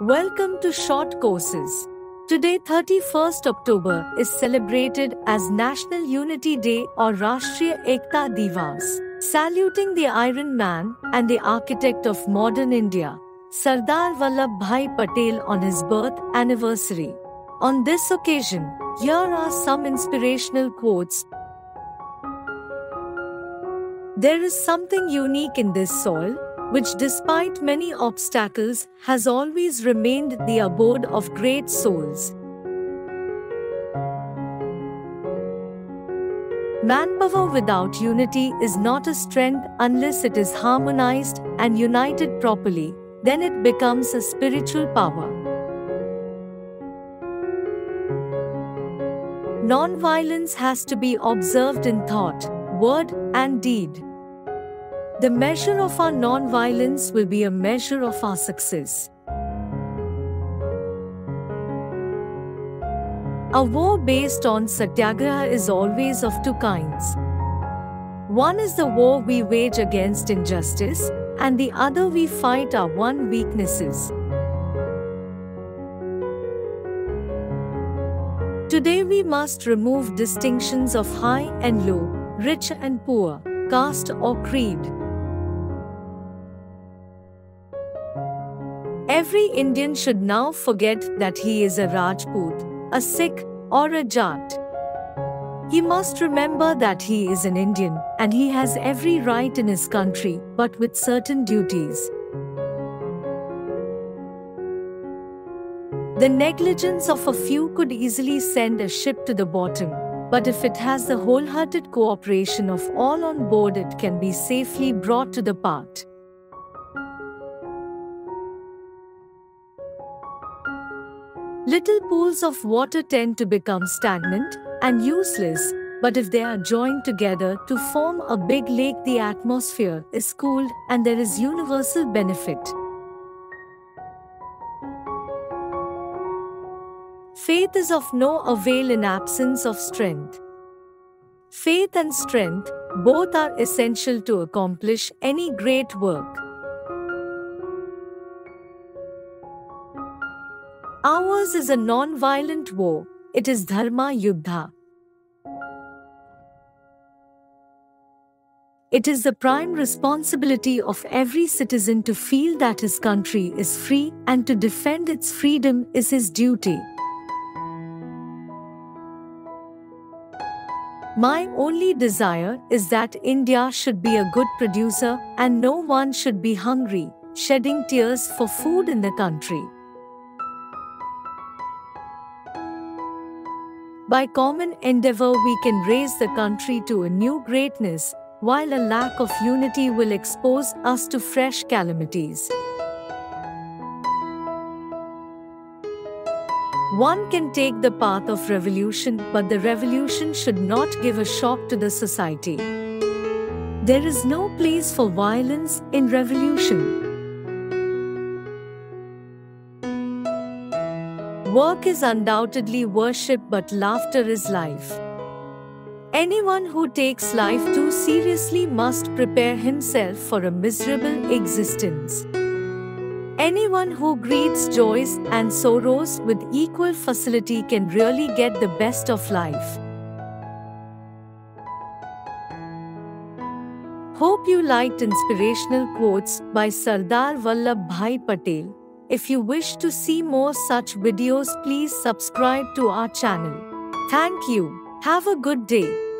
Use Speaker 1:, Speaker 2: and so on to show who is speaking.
Speaker 1: Welcome to Short Courses. Today, 31st October, is celebrated as National Unity Day or Rashtriya Ekta Diwas, saluting the Iron Man and the architect of modern India, Sardar Vallabhbhai Patel on his birth anniversary. On this occasion, here are some inspirational quotes there is something unique in this soil, which despite many obstacles has always remained the abode of great souls. Manpower without unity is not a strength unless it is harmonized and united properly, then it becomes a spiritual power. Non-violence has to be observed in thought, word, and deed. The measure of our non-violence will be a measure of our success. A war based on satyagraha is always of two kinds. One is the war we wage against injustice, and the other we fight our one weaknesses. Today we must remove distinctions of high and low, rich and poor, caste or creed. Every Indian should now forget that he is a Rajput, a Sikh, or a Jat. He must remember that he is an Indian and he has every right in his country, but with certain duties. The negligence of a few could easily send a ship to the bottom, but if it has the wholehearted cooperation of all on board, it can be safely brought to the part. Little pools of water tend to become stagnant and useless, but if they are joined together to form a big lake, the atmosphere is cooled and there is universal benefit. Faith is of no avail in absence of strength. Faith and strength both are essential to accomplish any great work. Ours is a non-violent war. It is Dharma Yuddha. It is the prime responsibility of every citizen to feel that his country is free and to defend its freedom is his duty. My only desire is that India should be a good producer and no one should be hungry, shedding tears for food in the country. By common endeavor, we can raise the country to a new greatness, while a lack of unity will expose us to fresh calamities. One can take the path of revolution, but the revolution should not give a shock to the society. There is no place for violence in revolution. Work is undoubtedly worship, but laughter is life. Anyone who takes life too seriously must prepare himself for a miserable existence. Anyone who greets joys and sorrows with equal facility can really get the best of life. Hope you liked inspirational quotes by Sardar Vallabhbhai Patel. If you wish to see more such videos, please subscribe to our channel. Thank you. Have a good day.